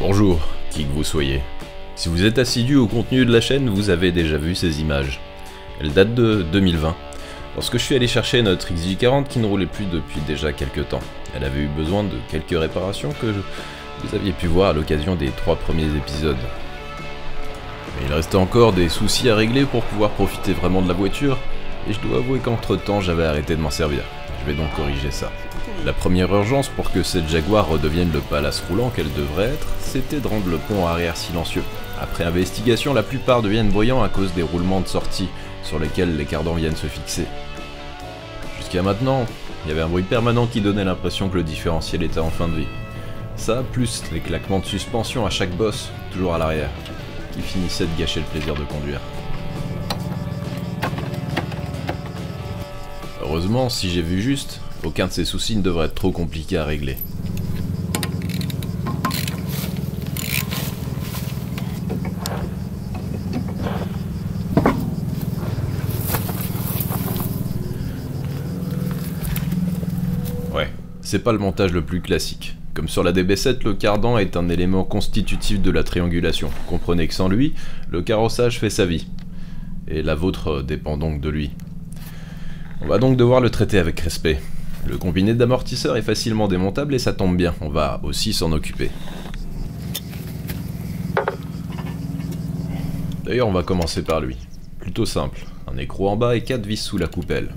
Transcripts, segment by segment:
Bonjour, qui que vous soyez. Si vous êtes assidu au contenu de la chaîne, vous avez déjà vu ces images. Elles datent de 2020, lorsque je suis allé chercher notre XJ40 qui ne roulait plus depuis déjà quelques temps. Elle avait eu besoin de quelques réparations que vous aviez pu voir à l'occasion des trois premiers épisodes. Mais il restait encore des soucis à régler pour pouvoir profiter vraiment de la voiture, et je dois avouer qu'entre temps j'avais arrêté de m'en servir. Je vais donc corriger ça. La première urgence pour que cette Jaguar redevienne le palace roulant qu'elle devrait être, c'était de rendre le pont arrière silencieux. Après investigation, la plupart deviennent bruyants à cause des roulements de sortie sur lesquels les cardans viennent se fixer. Jusqu'à maintenant, il y avait un bruit permanent qui donnait l'impression que le différentiel était en fin de vie. Ça, plus les claquements de suspension à chaque bosse, toujours à l'arrière, qui finissaient de gâcher le plaisir de conduire. Heureusement, si j'ai vu juste, aucun de ces soucis ne devrait être trop compliqué à régler. Ouais, c'est pas le montage le plus classique. Comme sur la DB7, le cardan est un élément constitutif de la triangulation. Comprenez que sans lui, le carrossage fait sa vie. Et la vôtre dépend donc de lui. On va donc devoir le traiter avec respect. Le combiné d'amortisseurs est facilement démontable et ça tombe bien, on va aussi s'en occuper. D'ailleurs, on va commencer par lui. Plutôt simple, un écrou en bas et 4 vis sous la coupelle.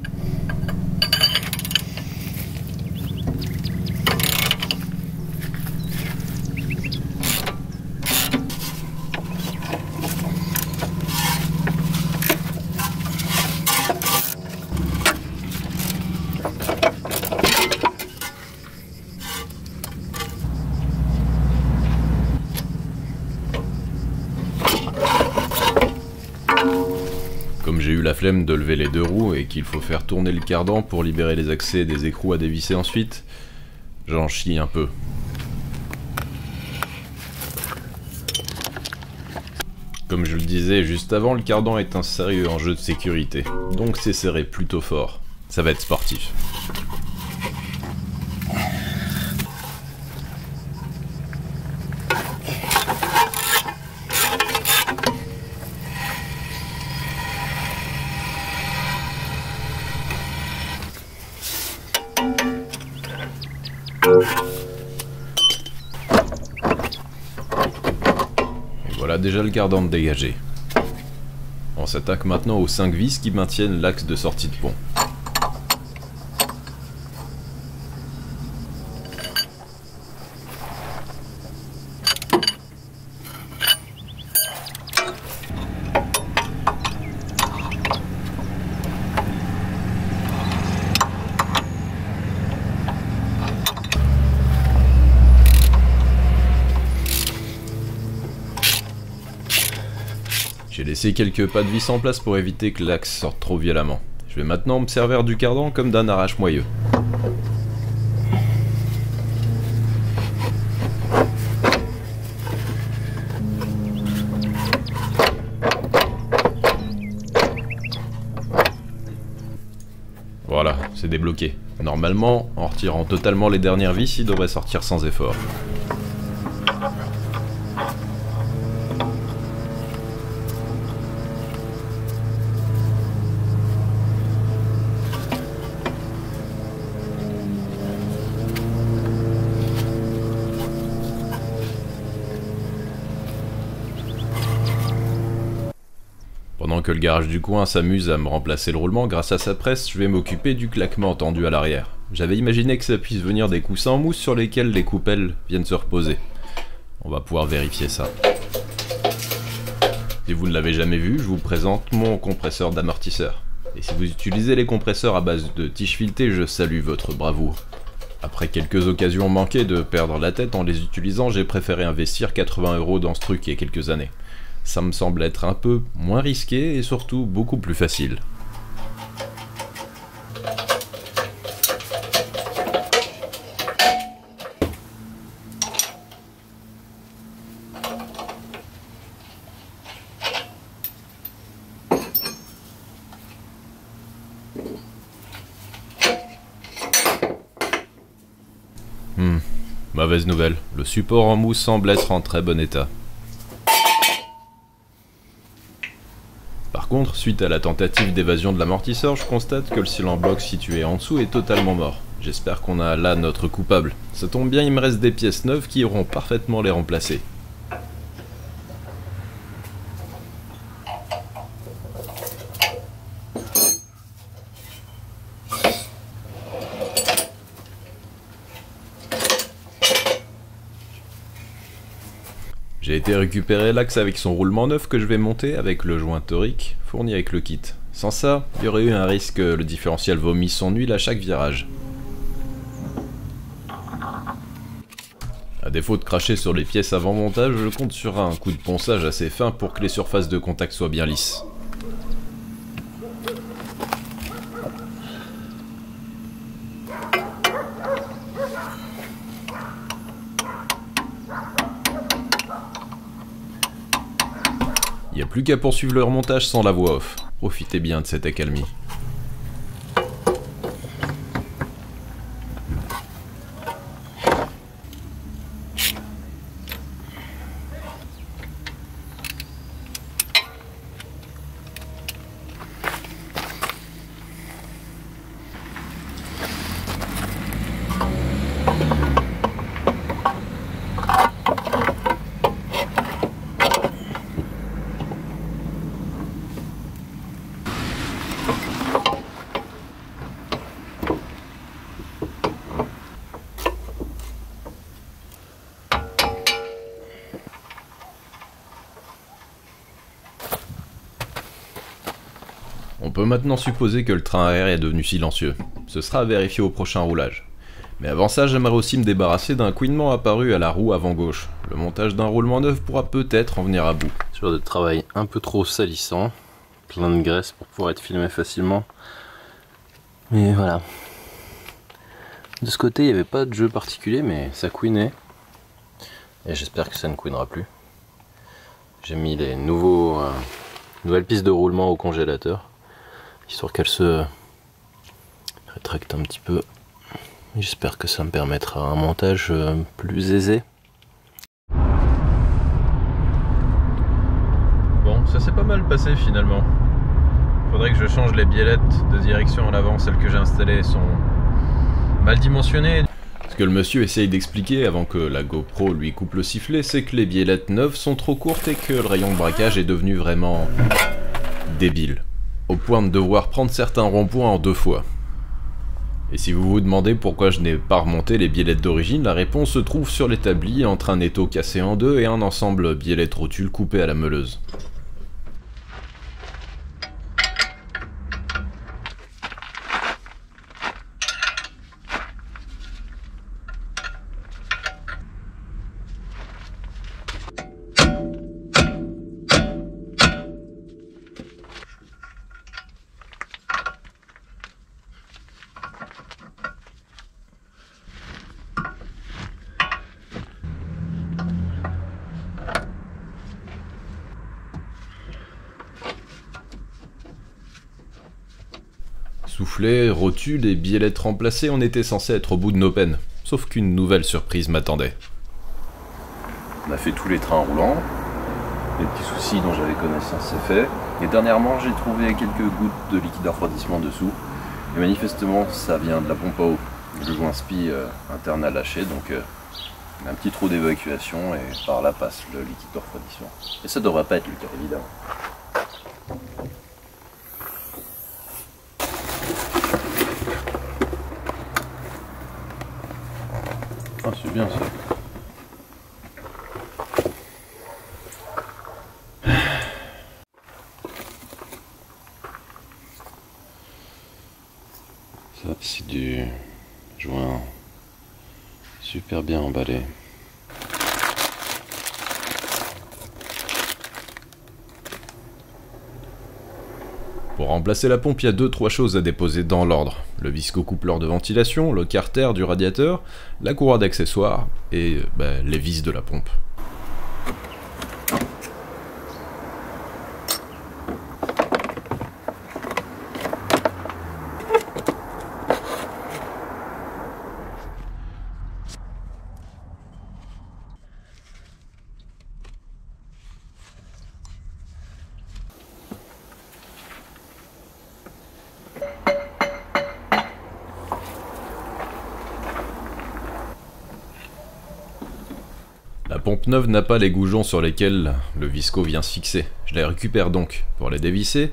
De lever les deux roues et qu'il faut faire tourner le cardan pour libérer les accès des écrous à dévisser ensuite, j'en chie un peu. Comme je le disais juste avant, le cardan est un sérieux enjeu de sécurité, donc c'est serré plutôt fort. Ça va être sportif. Et voilà déjà le cardan de dégagé. On s'attaque maintenant aux 5 vis qui maintiennent l'axe de sortie de pont. Quelques pas de vis en place pour éviter que l'axe sorte trop violemment. Je vais maintenant me servir du cardan comme d'un arrache-moyeu. Voilà, c'est débloqué. Normalement, en retirant totalement les dernières vis, il devrait sortir sans effort. Que le garage du coin s'amuse à me remplacer le roulement grâce à sa presse, je vais m'occuper du claquement entendu à l'arrière. J'avais imaginé que ça puisse venir des coussins en mousse sur lesquels les coupelles viennent se reposer. On va pouvoir vérifier ça. Si vous ne l'avez jamais vu, je vous présente mon compresseur d'amortisseur. Et si vous utilisez les compresseurs à base de tige filetée, je salue votre bravoure. Après quelques occasions manquées de perdre la tête en les utilisant, j'ai préféré investir 80 euros dans ce truc il y a quelques années ça me semble être un peu moins risqué et surtout beaucoup plus facile. Hmm. Mauvaise nouvelle, le support en mousse semble être en très bon état. Suite à la tentative d'évasion de l'amortisseur, je constate que le cylindre bloc situé en dessous est totalement mort. J'espère qu'on a là notre coupable. Ça tombe bien, il me reste des pièces neuves qui iront parfaitement les remplacer. J'ai été récupérer l'axe avec son roulement neuf que je vais monter avec le joint torique avec le kit. Sans ça, il y aurait eu un risque que le différentiel vomisse son huile à chaque virage. A défaut de cracher sur les pièces avant montage, je compte sur un coup de ponçage assez fin pour que les surfaces de contact soient bien lisses. Qu'à poursuivre le remontage sans la voix off. Profitez bien de cette accalmie. Peut maintenant supposer que le train aérien est devenu silencieux. Ce sera à vérifier au prochain roulage. Mais avant ça, j'aimerais aussi me débarrasser d'un couinement apparu à la roue avant gauche. Le montage d'un roulement neuf pourra peut-être en venir à bout. Sur de travail un peu trop salissant, plein de graisse pour pouvoir être filmé facilement. Mais voilà. De ce côté, il n'y avait pas de jeu particulier, mais ça couinait. Et j'espère que ça ne couinera plus. J'ai mis les nouveaux, euh, nouvelles pistes de roulement au congélateur histoire qu'elle se rétracte un petit peu. J'espère que ça me permettra un montage euh, plus aisé. Bon, ça s'est pas mal passé finalement. Faudrait que je change les biellettes de direction à l'avant, celles que j'ai installées sont mal dimensionnées. Ce que le monsieur essaye d'expliquer avant que la GoPro lui coupe le sifflet, c'est que les biellettes neuves sont trop courtes et que le rayon de braquage est devenu vraiment débile au point de devoir prendre certains ronds-points en deux fois. Et si vous vous demandez pourquoi je n'ai pas remonté les biellettes d'origine, la réponse se trouve sur l'établi entre un étau cassé en deux et un ensemble biellettes rotules coupé à la meuleuse. Et biellettes remplacées, on était censé être au bout de nos peines. Sauf qu'une nouvelle surprise m'attendait. On a fait tous les trains roulants. Les petits soucis dont j'avais connaissance, c'est fait. Et dernièrement, j'ai trouvé quelques gouttes de liquide de refroidissement dessous. Et manifestement, ça vient de la pompe à eau. Le joint spi euh, interne a lâché, donc euh, un petit trou d'évacuation et par là passe le liquide de refroidissement. Et ça devrait pas être le cas, évidemment. Ah, c'est bien ça. Ça, c'est du joint super bien emballé. Pour remplacer la pompe, il y a 2-3 choses à déposer dans l'ordre. Le visco-coupleur de ventilation, le carter du radiateur, la courroie d'accessoires et bah, les vis de la pompe. Neuve n'a pas les goujons sur lesquels le visco vient se fixer. Je les récupère donc. Pour les dévisser,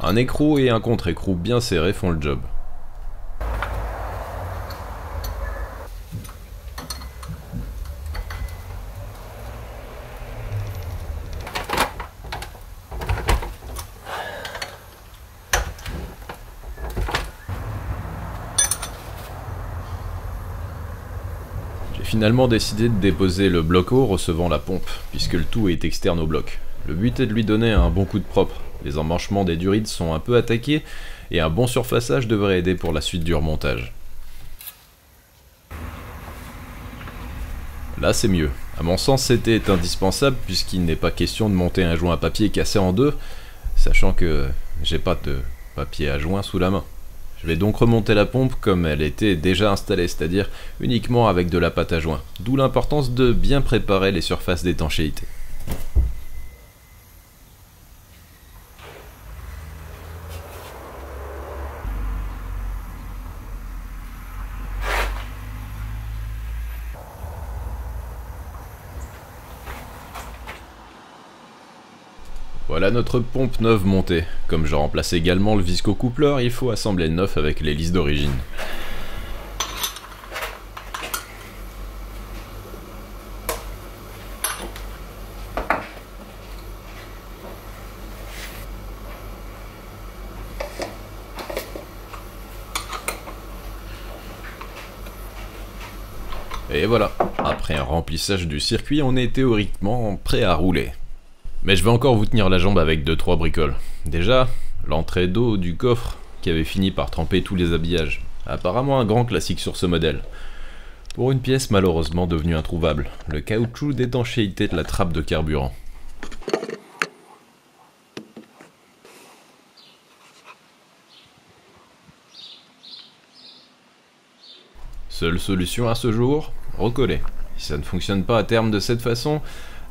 un écrou et un contre-écrou bien serrés font le job. Finalement décidé de déposer le bloc haut recevant la pompe, puisque le tout est externe au bloc. Le but est de lui donner un bon coup de propre. Les emmanchements des durides sont un peu attaqués, et un bon surfaçage devrait aider pour la suite du remontage. Là c'est mieux. À mon sens c'était indispensable puisqu'il n'est pas question de monter un joint à papier cassé en deux, sachant que j'ai pas de papier à joint sous la main. Je vais donc remonter la pompe comme elle était déjà installée, c'est-à-dire uniquement avec de la pâte à joint, d'où l'importance de bien préparer les surfaces d'étanchéité. Voilà notre pompe neuve montée. Comme je remplace également le visco-coupleur, il faut assembler le neuf avec l'hélice d'origine. Et voilà, après un remplissage du circuit, on est théoriquement prêt à rouler. Mais je vais encore vous tenir la jambe avec 2-3 bricoles. Déjà, l'entrée d'eau du coffre qui avait fini par tremper tous les habillages. Apparemment un grand classique sur ce modèle. Pour une pièce malheureusement devenue introuvable, le caoutchouc d'étanchéité de la trappe de carburant. Seule solution à ce jour, recoller. Si ça ne fonctionne pas à terme de cette façon,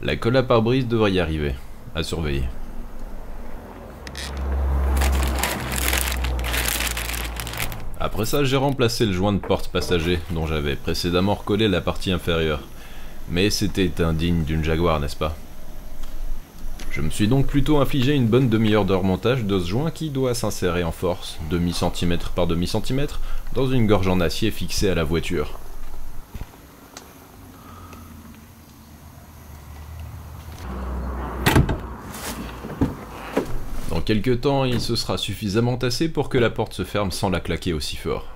la colle à pare-brise devrait y arriver. Surveiller. Après ça, j'ai remplacé le joint de porte passager dont j'avais précédemment recollé la partie inférieure. Mais c'était indigne d'une Jaguar, n'est-ce pas? Je me suis donc plutôt infligé une bonne demi-heure de remontage de ce joint qui doit s'insérer en force, demi-centimètre par demi-centimètre, dans une gorge en acier fixée à la voiture. Temps, il se sera suffisamment tassé pour que la porte se ferme sans la claquer aussi fort.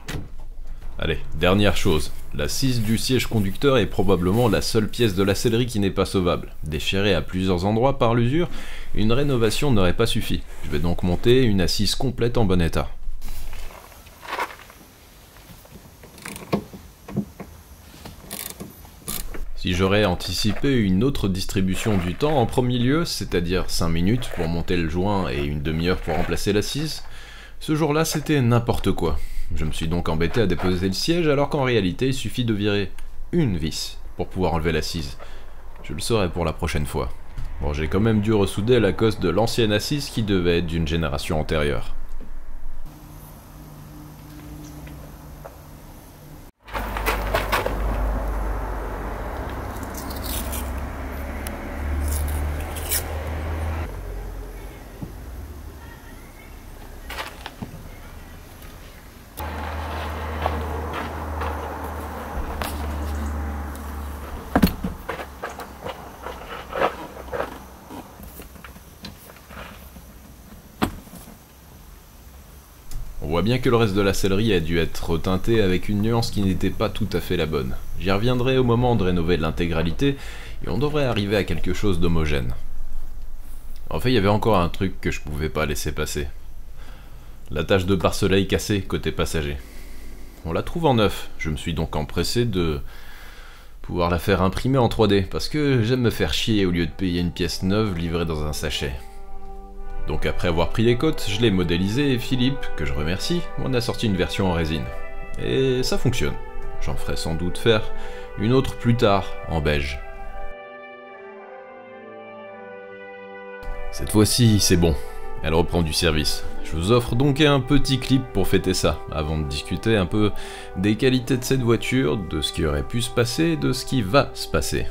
Allez, dernière chose. La scie du siège conducteur est probablement la seule pièce de la sellerie qui n'est pas sauvable. Déchirée à plusieurs endroits par l'usure, une rénovation n'aurait pas suffi. Je vais donc monter une assise complète en bon état. Si j'aurais anticipé une autre distribution du temps en premier lieu, c'est-à-dire 5 minutes pour monter le joint et une demi-heure pour remplacer l'assise, ce jour-là c'était n'importe quoi. Je me suis donc embêté à déposer le siège alors qu'en réalité il suffit de virer une vis pour pouvoir enlever l'assise. Je le saurai pour la prochaine fois. Bon, j'ai quand même dû ressouder la cause de l'ancienne assise qui devait être d'une génération antérieure. Bien que le reste de la sellerie a dû être reteinté avec une nuance qui n'était pas tout à fait la bonne. J'y reviendrai au moment de rénover l'intégralité, et on devrait arriver à quelque chose d'homogène. En fait, il y avait encore un truc que je pouvais pas laisser passer. La tâche de pare-soleil cassée côté passager. On la trouve en neuf, je me suis donc empressé de pouvoir la faire imprimer en 3D, parce que j'aime me faire chier au lieu de payer une pièce neuve livrée dans un sachet. Donc après avoir pris les côtes, je l'ai modélisé et Philippe, que je remercie, m'en a sorti une version en résine. Et ça fonctionne. J'en ferai sans doute faire une autre plus tard, en beige. Cette fois-ci, c'est bon. Elle reprend du service. Je vous offre donc un petit clip pour fêter ça, avant de discuter un peu des qualités de cette voiture, de ce qui aurait pu se passer de ce qui va se passer.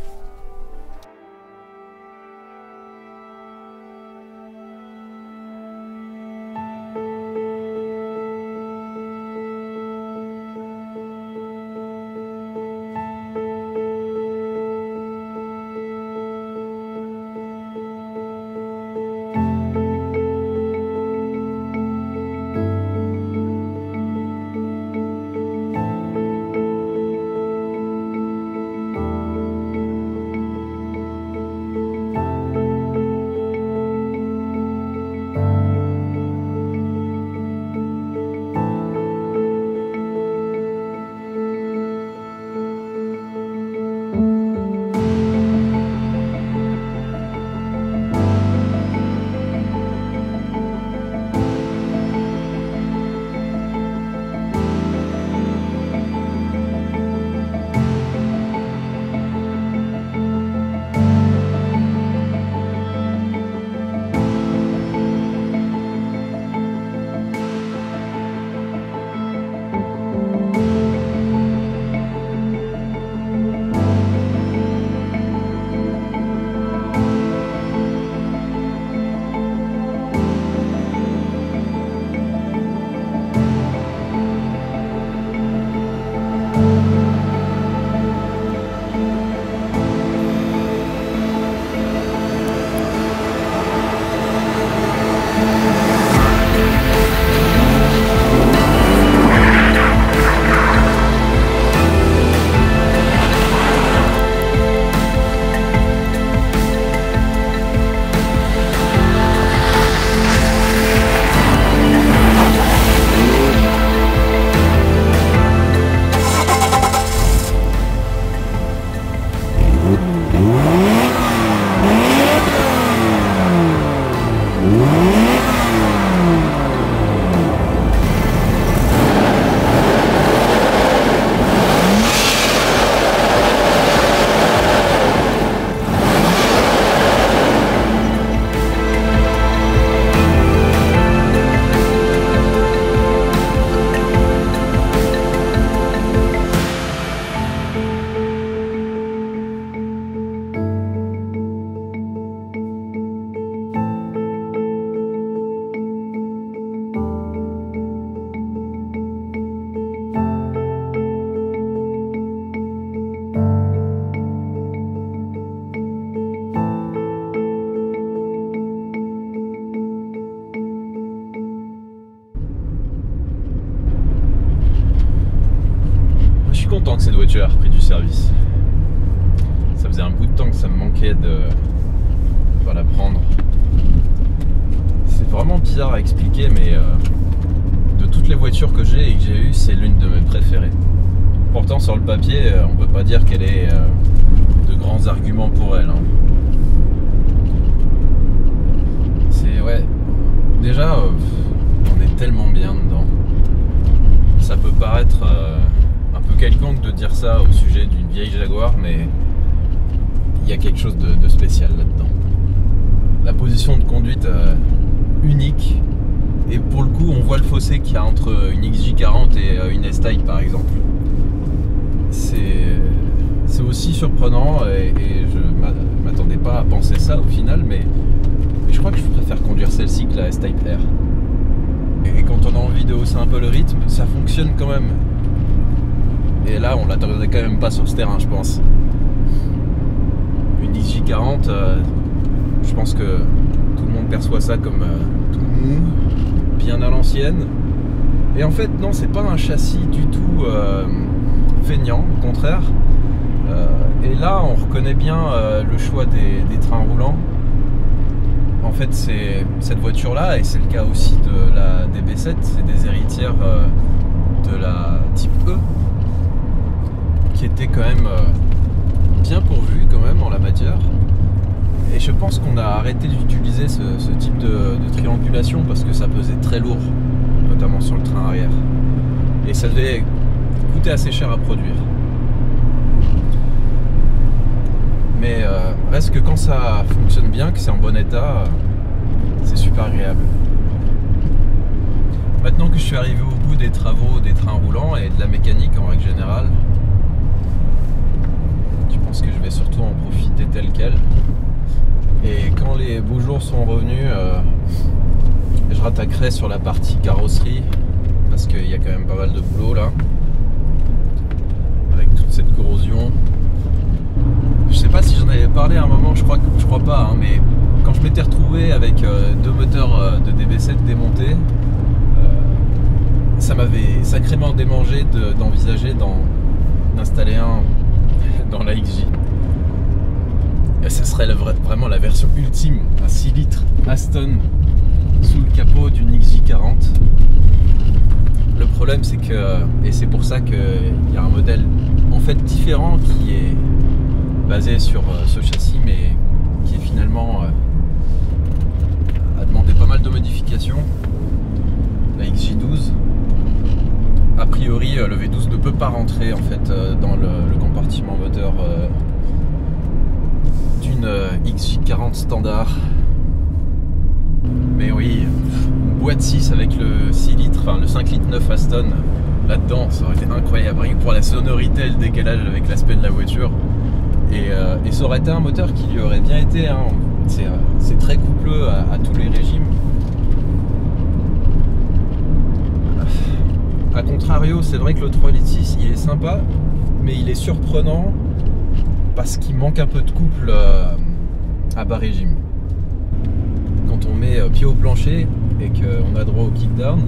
A repris du service. Ça faisait un bout de temps que ça me manquait de, la prendre. C'est vraiment bizarre à expliquer, mais euh, de toutes les voitures que j'ai et que j'ai eues, c'est l'une de mes préférées. Pourtant, sur le papier, euh, on peut pas dire qu'elle ait euh, de grands arguments pour elle. hein. C'est ouais. Déjà, on est tellement bien dedans. Ça peut paraître quelconque de dire ça au sujet d'une vieille Jaguar, mais il y a quelque chose de, spécial là-dedans. La position de conduite euh, unique. Et pour le coup, on voit le fossé qu'il y a entre une XJ40 et euh, une S-Type par exemple. C'est aussi surprenant et, je m'a- m'attendais pas à penser ça au final, mais, mais je crois que je préfère conduire celle-ci que la S-Type R. Et quand on a envie de hausser un peu le rythme, ça fonctionne quand même. Et là, on l'attendait quand même pas sur ce terrain, je pense. Une XJ40, euh, je pense que tout le monde perçoit ça comme euh, tout mou, bien à l'ancienne. Et en fait, non, c'est pas un châssis du tout euh, feignant, au contraire. Euh, et là, on reconnaît bien le choix des, des trains roulants. En fait, c'est cette voiture-là, et c'est le cas aussi de la DB7, c'est des héritières de la type E, qui était quand même euh, bien pourvue quand même en la matière. Et je pense qu'on a arrêté d'utiliser ce, type de, de triangulation parce que ça pesait très lourd, notamment sur le train arrière. Et ça devait coûter assez cher à produire. Mais euh, reste que quand ça fonctionne bien, que c'est en bon état, euh, c'est super agréable. Maintenant que je suis arrivé au bout des travaux des trains roulants et de la mécanique en règle générale, je pense que je vais surtout en profiter tel quel. Et quand les beaux jours sont revenus, euh, je rattaquerai sur la partie carrosserie parce qu'il y a quand même pas mal de boulot là. Avec toute cette corrosion. Je sais pas si j'en avais parlé à un moment, je crois, je crois pas, hein, mais quand je m'étais retrouvé avec euh, deux moteurs euh, de DB7 démontés, ça m'avait sacrément démangé de- d'envisager d'en- d'installer un dans la XJ. Ça serait vraiment la version ultime, un 6 litres Aston sous le capot d'une XJ40. Le problème c'est que, et c'est pour ça qu'il y a un modèle en fait différent qui est basé sur euh, ce châssis mais qui est finalement euh, a demandé pas mal de modifications. La XJ12. A priori euh, le V12 ne peut pas rentrer en fait dans le, compartiment moteur d'une euh, XJ40 standard. Mais oui, une boîte 6 avec le 6 litres, enfin le 5 litres 9 Aston là-dedans, ça aurait été incroyable, rien que pour la sonorité et le décalage avec l'aspect de la voiture. Et, euh, et ça aurait été un moteur qui lui aurait bien été. hein. C'est euh, c'est très coupleux à, à tous les régimes. A contrario, c'est vrai que le 3 litres 6 il est sympa, mais il est surprenant parce qu'il manque un peu de couple euh, à bas régime. Quand on met euh, pied au plancher et qu'on a droit au kickdown,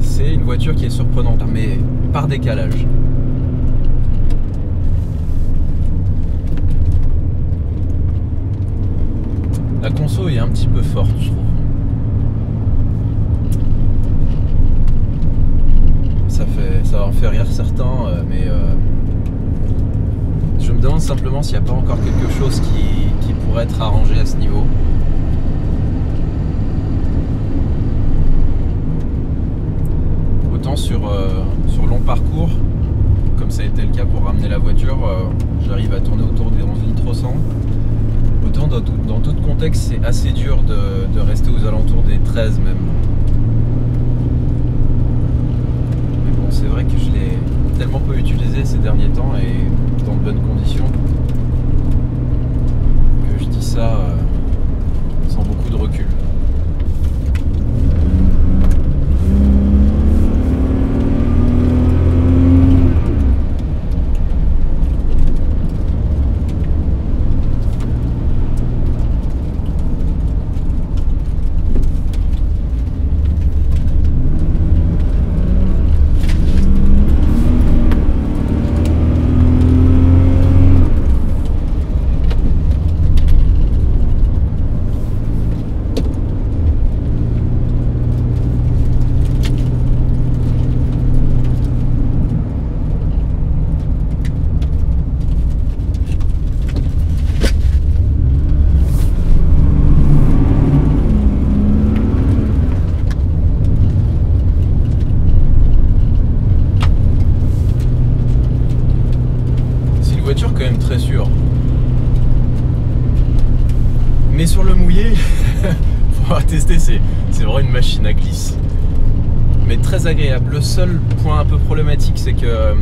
c'est une voiture qui est surprenante, mais par décalage. La conso est un petit peu forte, je trouve. Ça, fait, ça en fait rire certains, euh, mais simplement s'il n'y a pas encore quelque chose qui, pourrait être arrangé à ce niveau. Autant sur, euh, sur long parcours, comme ça a été le cas pour ramener la voiture, euh, j'arrive à tourner autour des 11 litres au 100. Autant dans, tout- dans d'autres contextes, c'est assez dur de, de rester aux alentours des 13 même. Mais bon, c'est vrai que je l'ai tellement peu utilisé ces derniers temps et dans de bonnes conditions. Que je dis ça euh, sûr. Mais sur le mouillé, pour tester, c'est vraiment une machine à glisse. Mais très agréable. Le seul point un peu problématique, c'est que euh,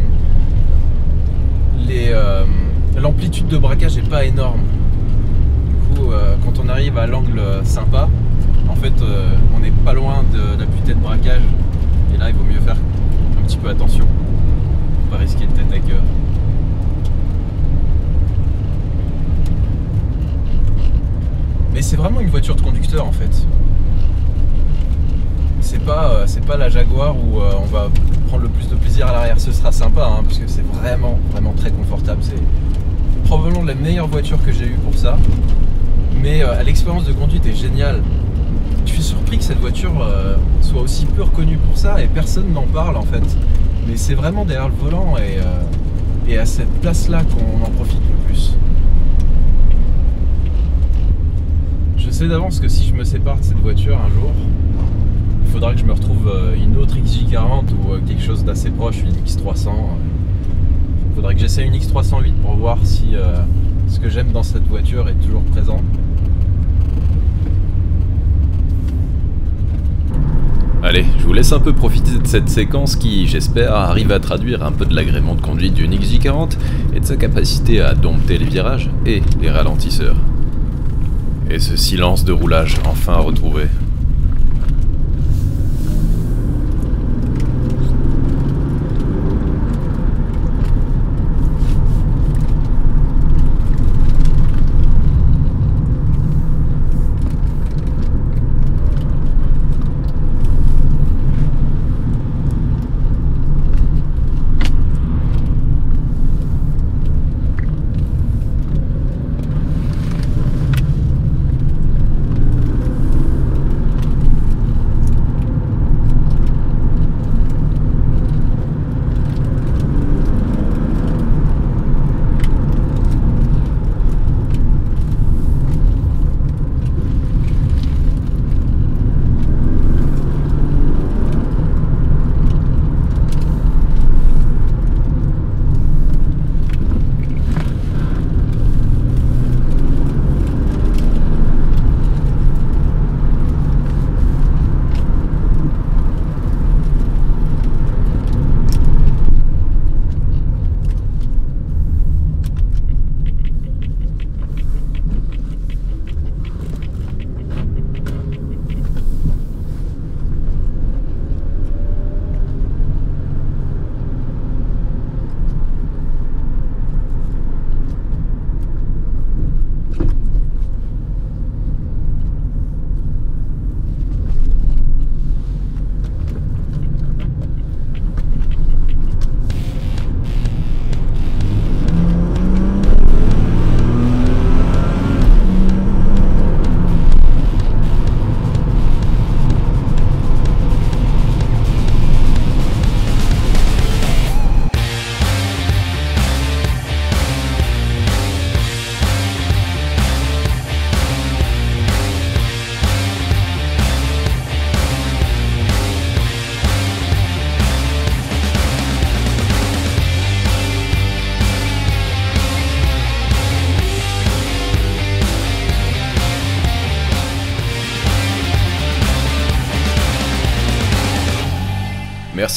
euh, l'amplitude de braquage n'est pas énorme. Du coup, euh, quand on arrive à l'angle sympa, en fait, on n'est pas loin de, la butée de braquage. Et là, il vaut mieux faire un petit peu attention. Pour pas risquer de tête à cœur. Mais c'est vraiment une voiture de conducteur en fait. C'est pas, euh, pas la Jaguar où euh, on va prendre le plus de plaisir à l'arrière. Ce sera sympa hein, parce que c'est vraiment, vraiment très confortable. C'est probablement la meilleure voiture que j'ai eue pour ça. Mais euh, l'expérience de conduite est géniale. Je suis surpris que cette voiture soit aussi peu reconnue pour ça et personne n'en parle en fait. Mais c'est vraiment derrière le volant et, et à cette place là qu'on en profite le plus. Je sais d'avance que si je me sépare de cette voiture un jour, il faudra que je me retrouve euh, une autre XJ40 ou euh, quelque chose d'assez proche, une X300. Il faudrait que j'essaie une X308 pour voir si euh, ce que j'aime dans cette voiture est toujours présent. Allez, je vous laisse un peu profiter de cette séquence qui, j'espère, arrive à traduire un peu de l'agrément de conduite d'une XJ40 et de sa capacité à dompter les virages et les ralentisseurs. Et ce silence de roulage enfin retrouvé.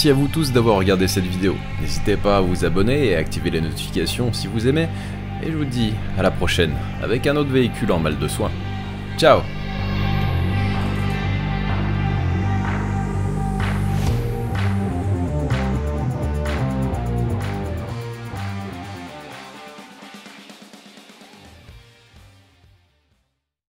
Merci à vous tous d'avoir regardé cette vidéo. N'hésitez pas à vous abonner et à activer les notifications si vous aimez. Et je vous dis à la prochaine avec un autre véhicule en mal de soins. Ciao